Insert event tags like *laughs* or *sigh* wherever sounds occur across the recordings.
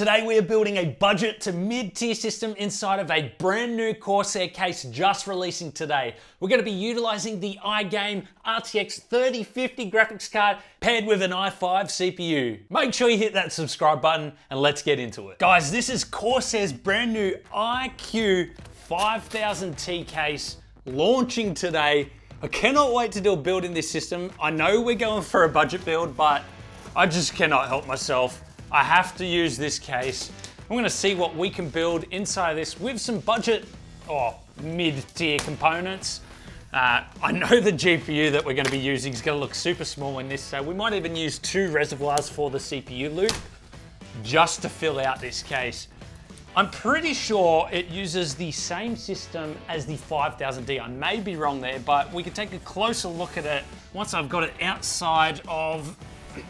Today we are building a budget to mid-tier system inside of a brand new Corsair case just releasing today. We're going to be utilizing the iGame RTX 3050 graphics card paired with an i5 CPU. Make sure you hit that subscribe button and let's get into it. Guys, this is Corsair's brand new iCUE 5000T case launching today. I cannot wait to do a build in this system. I know we're going for a budget build, but I just cannot help myself. I have to use this case. I'm gonna see what we can build inside of this with some budget or mid-tier components. Uh, I know the GPU that we're gonna be using is gonna look super small in this, so we might even use two reservoirs for the CPU loop just to fill out this case. I'm pretty sure it uses the same system as the 5000D. I may be wrong there, but we can take a closer look at it once I've got it outside of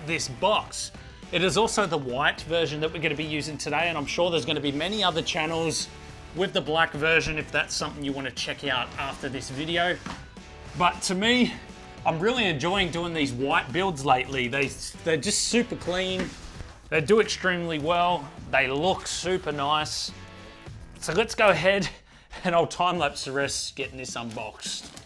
this box. It is also the white version that we're going to be using today, and I'm sure there's going to be many other channels with the black version if that's something you want to check out after this video. But to me, I'm really enjoying doing these white builds lately. They, they're just super clean. They do extremely well. They look super nice. So let's go ahead *laughs* and I'll time lapse the rest getting this unboxed.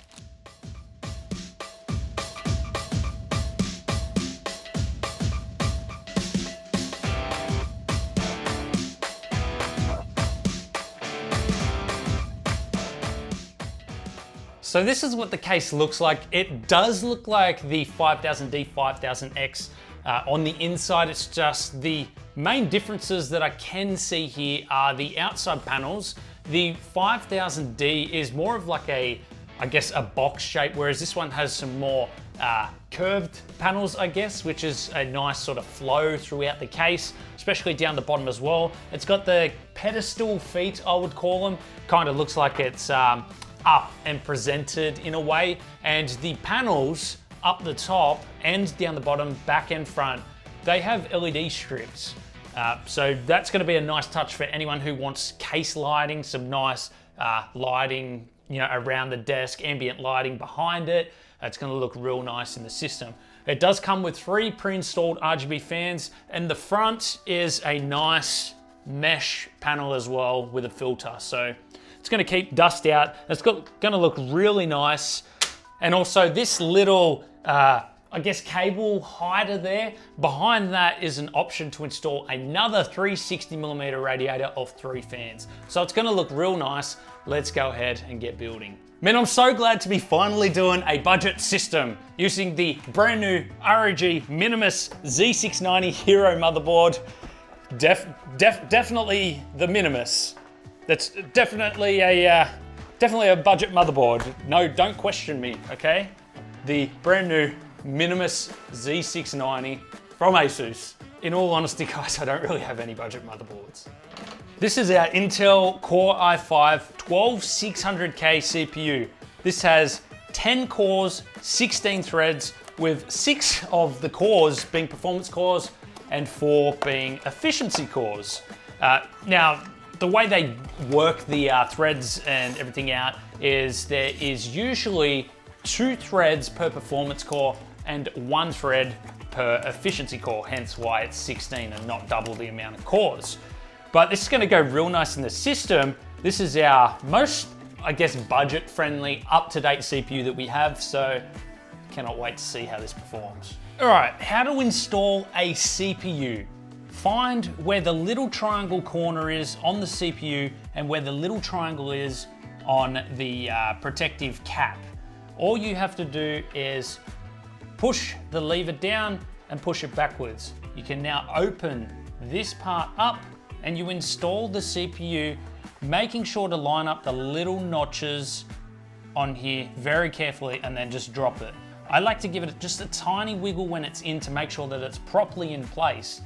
So this is what the case looks like. It does look like the 5000D 5000X uh, on the inside. It's just the main differences that I can see here are the outside panels. The 5000D is more of like a, I guess, a box shape, whereas this one has some more uh, curved panels, I guess, which is a nice sort of flow throughout the case, especially down the bottom as well. It's got the pedestal feet, I would call them. Kind of looks like it's um, up and presented in a way. And the panels up the top and down the bottom, back and front, they have LED strips. Uh, so that's gonna be a nice touch for anyone who wants case lighting, some nice uh, lighting you know, around the desk, ambient lighting behind it. It's gonna look real nice in the system. It does come with three pre-installed RGB fans and the front is a nice mesh panel as well with a filter. So it's gonna keep dust out. It's got, gonna look really nice. And also this little, uh, I guess cable hider there. Behind that is an option to install another 360 millimeter radiator of three fans. So it's gonna look real nice. Let's go ahead and get building. Man, I'm so glad to be finally doing a budget system using the brand new ROG Minimus Z690 Hero motherboard. Def, def, definitely the Minimus. That's definitely a uh, definitely a budget motherboard. No, don't question me, okay? The brand new Minimus Z690 from Asus. In all honesty, *laughs* guys, I don't really have any budget motherboards. This is our Intel Core i5 12600K CPU. This has 10 cores, 16 threads, with six of the cores being performance cores and four being efficiency cores. Uh, now, the way they work the uh, threads and everything out is there is usually two threads per performance core and one thread per efficiency core, hence why it's 16 and not double the amount of cores. But this is gonna go real nice in the system. This is our most, I guess, budget-friendly, up-to-date CPU that we have, so cannot wait to see how this performs. All right, how to install a CPU. Find where the little triangle corner is on the CPU and where the little triangle is on the uh, protective cap. All you have to do is push the lever down and push it backwards. You can now open this part up and you install the CPU, making sure to line up the little notches on here very carefully and then just drop it. I like to give it just a tiny wiggle when it's in to make sure that it's properly in place.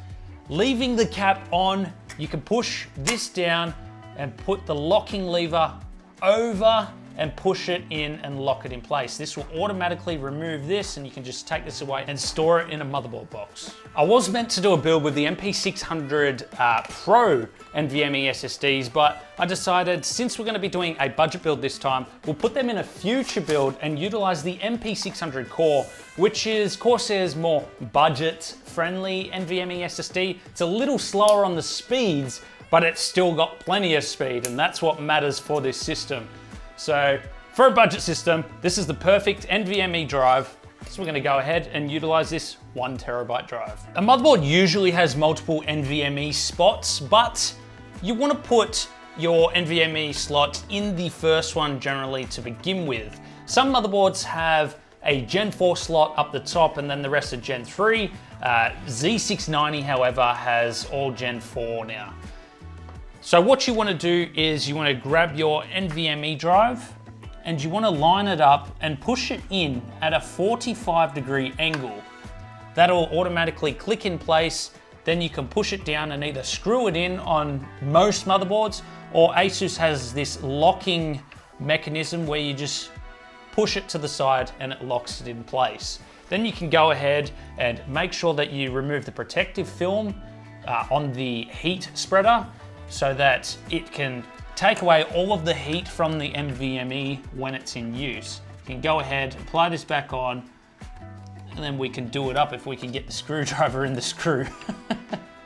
Leaving the cap on, you can push this down and put the locking lever over and push it in and lock it in place. This will automatically remove this and you can just take this away and store it in a motherboard box. I was meant to do a build with the MP600 uh, Pro NVMe SSDs, but I decided since we're gonna be doing a budget build this time, we'll put them in a future build and utilize the MP600 Core, which is Corsair's more budget-friendly NVMe SSD. It's a little slower on the speeds, but it's still got plenty of speed, and that's what matters for this system. So for a budget system, this is the perfect NVMe drive. So we're gonna go ahead and utilize this one terabyte drive. A motherboard usually has multiple NVMe spots, but you wanna put your NVMe slot in the first one generally to begin with. Some motherboards have a Gen 4 slot up the top and then the rest are Gen 3. Uh, Z690, however, has all Gen 4 now. So what you wanna do is you wanna grab your NVMe drive and you wanna line it up and push it in at a 45 degree angle. That'll automatically click in place, then you can push it down and either screw it in on most motherboards or Asus has this locking mechanism where you just push it to the side and it locks it in place. Then you can go ahead and make sure that you remove the protective film uh, on the heat spreader so that it can take away all of the heat from the NVMe when it's in use. You can go ahead, apply this back on, and then we can do it up if we can get the *laughs* screwdriver in the screw.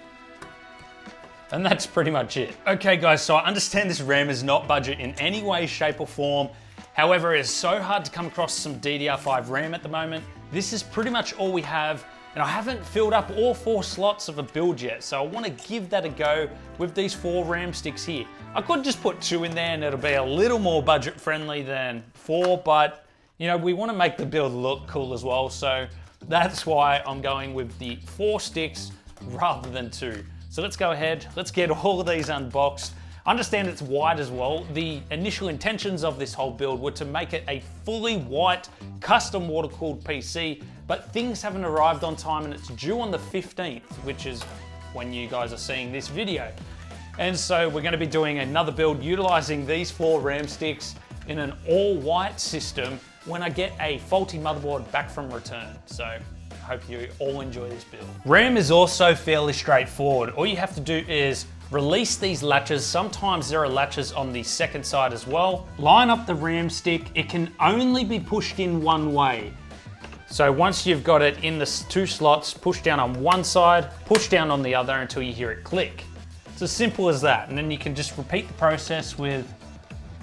*laughs* and that's pretty much it. Okay guys, so I understand this RAM is not budget in any way, shape or form. However, it is so hard to come across some DDR5 RAM at the moment. This is pretty much all we have and I haven't filled up all four slots of a build yet, so I wanna give that a go with these four RAM sticks here. I could just put two in there and it'll be a little more budget friendly than four, but you know, we wanna make the build look cool as well, so that's why I'm going with the four sticks rather than two. So let's go ahead, let's get all of these unboxed. Understand it's white as well. The initial intentions of this whole build were to make it a fully white custom water-cooled PC, but things haven't arrived on time and it's due on the 15th, which is when you guys are seeing this video. And so we're gonna be doing another build utilizing these four RAM sticks in an all white system when I get a faulty motherboard back from return. So I hope you all enjoy this build. RAM is also fairly straightforward. All you have to do is Release these latches. Sometimes there are latches on the second side as well. Line up the RAM stick. It can only be pushed in one way. So once you've got it in the two slots, push down on one side, push down on the other until you hear it click. It's as simple as that. And then you can just repeat the process with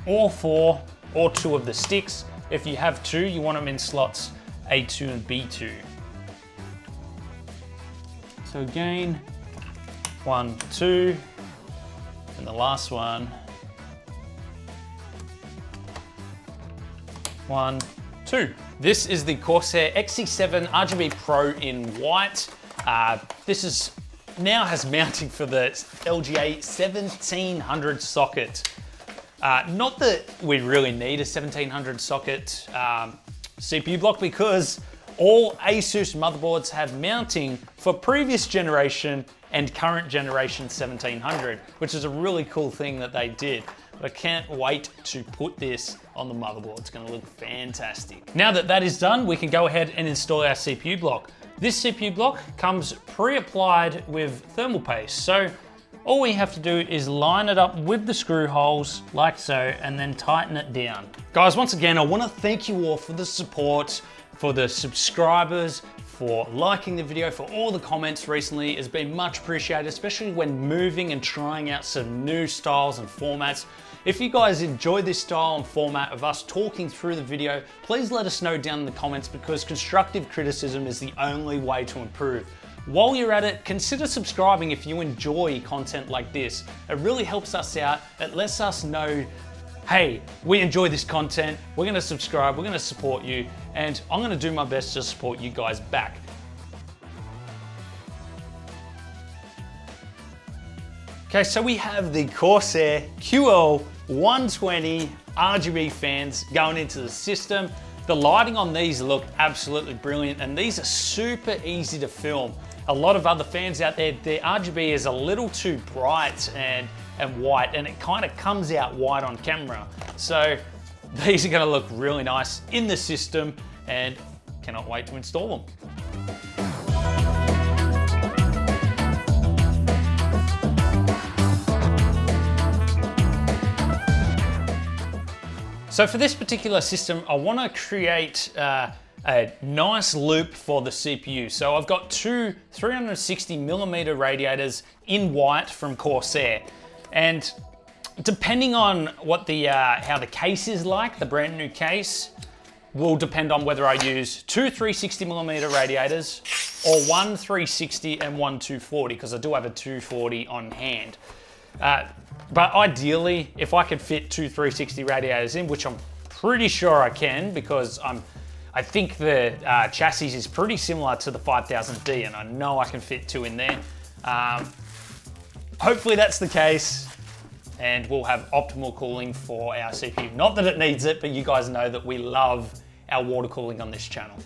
all four or two of the sticks. If you have two, you want them in slots A2 and B2. So again, one, two, and the last one, one, two. This is the Corsair XC7 RGB Pro in white. Uh, this is now has mounting for the LGA 1700 socket. Uh, not that we really need a 1700 socket um, CPU block because all ASUS motherboards have mounting for previous generation and current generation 1700, which is a really cool thing that they did. But I can't wait to put this on the motherboard. It's gonna look fantastic. Now that that is done, we can go ahead and install our CPU block. This CPU block comes pre-applied with thermal paste. So all we have to do is line it up with the screw holes like so, and then tighten it down. Guys, once again, I wanna thank you all for the support, for the subscribers, for liking the video, for all the comments recently. It's been much appreciated, especially when moving and trying out some new styles and formats. If you guys enjoy this style and format of us talking through the video, please let us know down in the comments because constructive criticism is the only way to improve. While you're at it, consider subscribing if you enjoy content like this. It really helps us out. It lets us know hey, we enjoy this content, we're gonna subscribe, we're gonna support you, and I'm gonna do my best to support you guys back. Okay, so we have the Corsair QL 120 RGB fans going into the system. The lighting on these look absolutely brilliant and these are super easy to film. A lot of other fans out there, their RGB is a little too bright and and white and it kind of comes out white on camera. So *laughs* these are gonna look really nice in the system and cannot wait to install them. So for this particular system, I wanna create uh, a nice loop for the CPU. So I've got two 360 millimeter radiators in white from Corsair. And depending on what the uh, how the case is like, the brand new case, will depend on whether I use two 360 millimeter radiators or one 360 and one 240, because I do have a 240 on hand. Uh, but ideally, if I could fit two 360 radiators in, which I'm pretty sure I can, because I'm, I think the uh, chassis is pretty similar to the 5000D, and I know I can fit two in there. Um, hopefully that's the case, and we'll have optimal cooling for our CPU. Not that it needs it, but you guys know that we love our water cooling on this channel.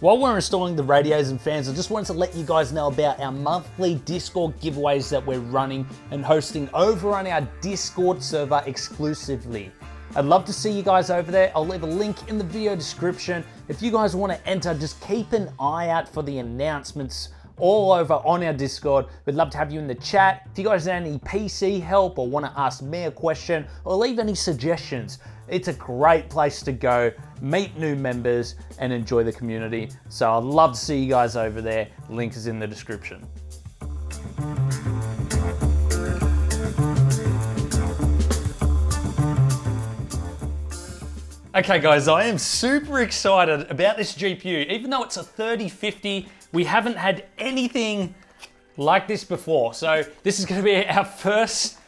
While we're installing the radios and fans, I just wanted to let you guys know about our monthly Discord giveaways that we're running and hosting over on our Discord server exclusively. I'd love to see you guys over there. I'll leave a link in the video description. If you guys want to enter, just keep an eye out for the announcements all over on our Discord. We'd love to have you in the chat. If you guys need any PC help or want to ask me a question or leave any suggestions, it's a great place to go, meet new members, and enjoy the community. So I'd love to see you guys over there. Link is in the description. Okay guys, I am super excited about this GPU. Even though it's a 3050, we haven't had anything like this before. So this is gonna be our first,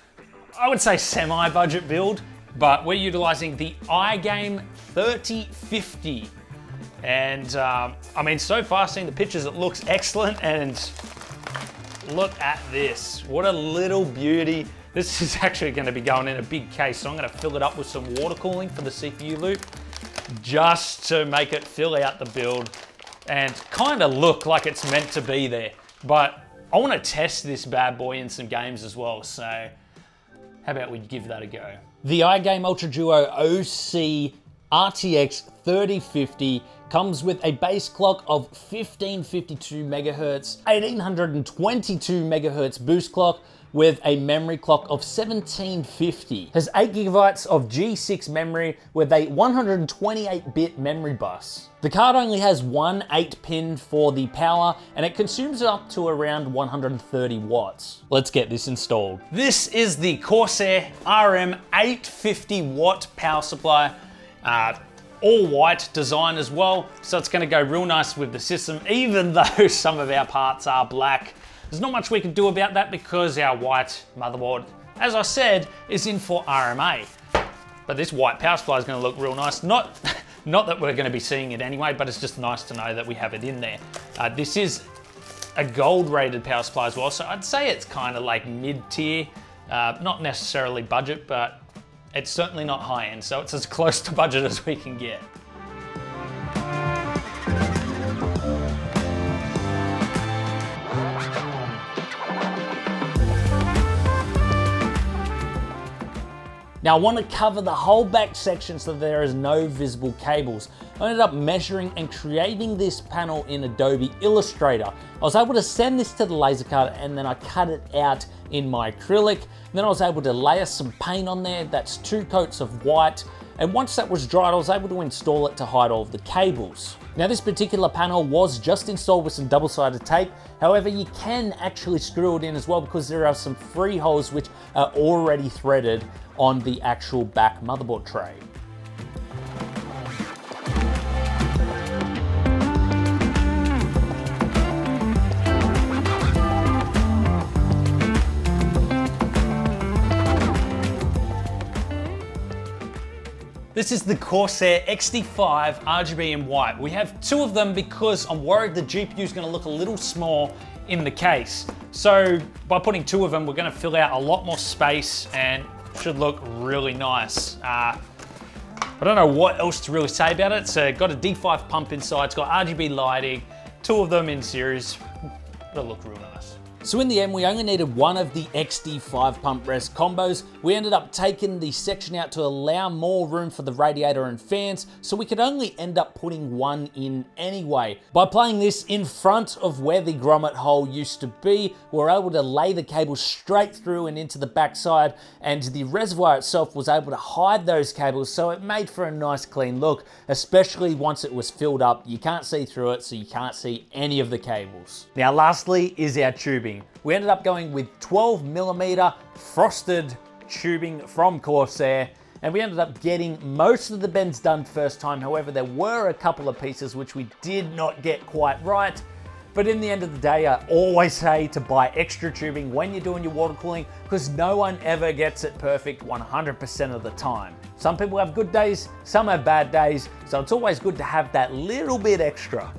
I would say semi-budget build, but we're utilizing the iGame 3050. And um, I mean, so far seeing the pictures, it looks excellent and look at this. What a little beauty. This is actually gonna be going in a big case, so I'm gonna fill it up with some water cooling for the CPU loop, just to make it fill out the build and kind of look like it's meant to be there. But I wanna test this bad boy in some games as well, so how about we give that a go? The iGame Ultra Duo OC RTX 3050 comes with a base clock of 1552 megahertz, 1822 megahertz boost clock, with a memory clock of 1750. Has 8 gigabytes of G6 memory with a 128-bit memory bus. The card only has one 8-pin for the power and it consumes up to around 130 watts. Let's get this installed. This is the Corsair RM 850 watt power supply. Uh, all white design as well, so it's gonna go real nice with the system, even *laughs* though some of our parts are black. There's not much we can do about that because our white motherboard, as I said, is in for RMA. But this white power supply is gonna look real nice. Not, *laughs* not that we're gonna be seeing it anyway, but it's just nice to know that we have it in there. Uh, this is a gold rated power supply as well, so I'd say it's kind of like mid tier. Uh, not necessarily budget, but it's certainly not high end, so it's as *laughs* close to budget as we can get. Now I want to cover the whole back section so there is no visible cables. I ended up measuring and creating this panel in Adobe Illustrator. I was able to send this to the laser cutter and then I cut it out in my acrylic. Then I was able to layer some paint on there. That's two coats of white. And once that was dried, I was able to install it to hide all of the cables. Now this particular panel was just installed with some double-sided tape. However, you can actually screw it in as well because there are some free holes which are already threaded on the actual back motherboard tray. This is the Corsair XD5 RGB in white. We have two of them because I'm worried the GPU is gonna look a little small in the case. So by putting two of them, we're gonna fill out a lot more space and should look really nice. Uh, I don't know what else to really say about it. Uh, got a D5 pump inside, it's got RGB lighting, two of them in series, it'll look real nice. So in the end, we only needed one of the XD5 pump rest combos. We ended up taking the section out to allow more room for the radiator and fans, so we could only end up putting one in anyway. By playing this in front of where the grommet hole used to be, we were able to lay the cable straight through and into the backside, and the reservoir itself was able to hide those cables, so it made for a nice clean look, especially once it was filled up. You can't see through it, so you can't see any of the cables. Now lastly is our tubing. We ended up going with 12 millimeter frosted tubing from Corsair and we ended up getting most of the bends done first time. However, there were a couple of pieces which we did not get quite right. But in the end of the day, I always say to buy extra tubing when you're doing your water cooling because no one ever gets it perfect 100% of the time. Some people have good days, some have bad days, so it's always good to have that little bit extra.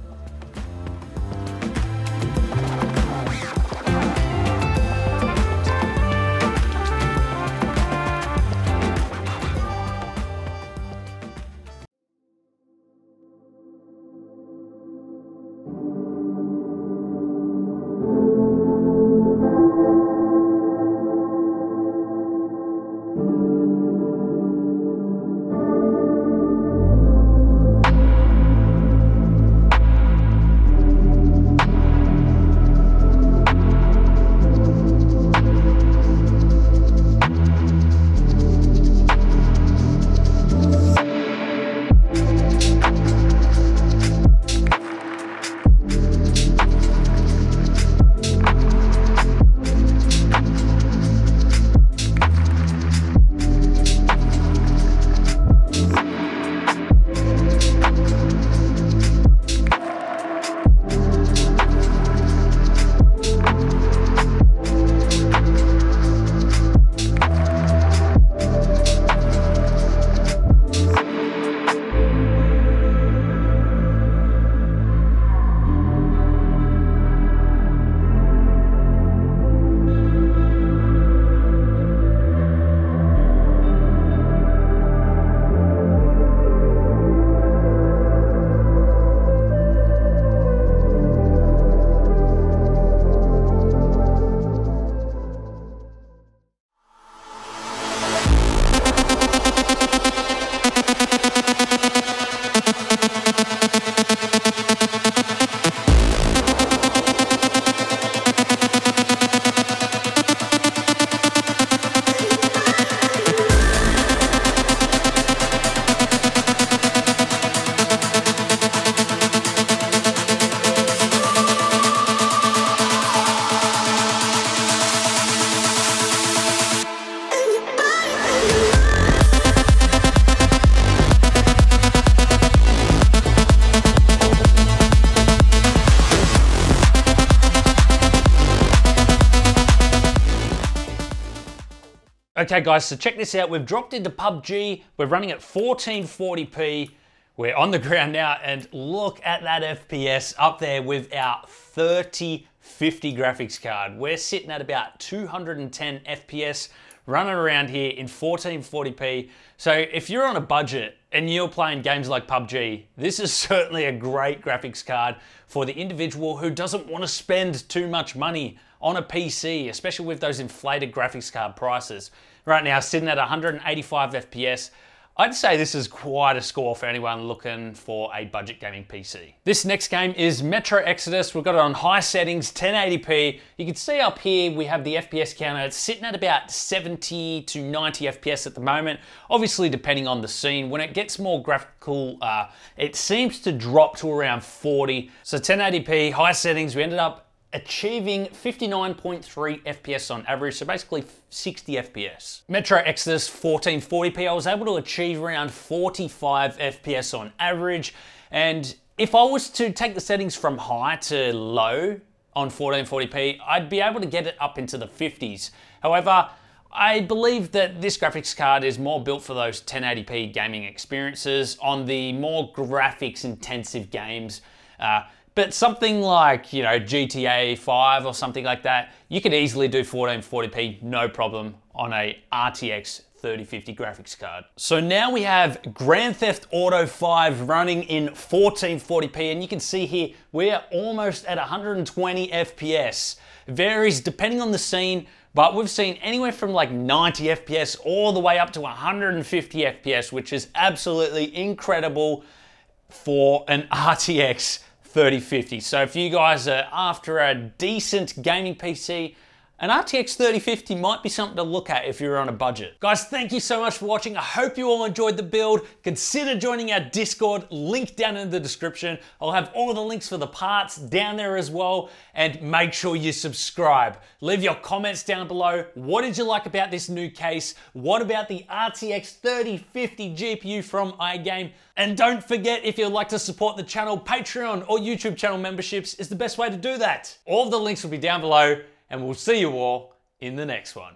Okay guys, so check this out. We've dropped into PUBG. We're running at 1440p. We're on the *laughs* ground now and look at that FPS up there with our 3050 graphics card. We're sitting at about 210 FPS running around here in 1440p. So if you're on a budget and you're playing games like PUBG, this is *laughs* certainly a great graphics card for the individual who doesn't want to spend too much money on a PC, especially with those inflated graphics card prices. Right now, sitting at 185 FPS, I'd say this is quite a score for anyone looking for a budget gaming PC. This next game is Metro Exodus. We've got it on high settings, 1080p. You can see up here we have the FPS counter. It's sitting at about 70 to 90 FPS at the moment, obviously depending on the scene. When it gets more graphical, uh, it seems to drop to around 40. So 1080p, high settings, we ended up achieving 59.3 FPS on average, so basically 60 FPS. Metro Exodus 1440p, I was able to achieve around 45 FPS on average, and if I was to take the settings from high to low on 1440p, I'd be able to get it up into the 50s. However, I believe that this graphics card is more built for those 1080p gaming experiences on the more graphics intensive games. Uh, but something like, you know, GTA 5 or something like that, you could easily do 1440p, no problem, on a RTX 3050 graphics card. So now we have Grand Theft Auto 5 running in 1440p and you can see here we're almost at 120 FPS. varies depending on the scene, but we've seen anywhere from like 90 FPS all the way up to 150 FPS, which is absolutely incredible for an *laughs* RTX 3050. So if you guys are after a decent gaming PC, an RTX 3050 might be something to look at if you're on a budget. Guys, thank you so much for watching. I hope you all enjoyed the build. Consider joining our Discord, link down in the description. I'll have all the links for the parts down there as well. And make sure you subscribe. Leave your comments down below. What did you like about this new case? What about the RTX 3050 GPU from iGame? And don't forget, if you'd like to support the channel, Patreon or YouTube channel memberships is the best way to do that. All the links will be down below and we'll see you all in the next one.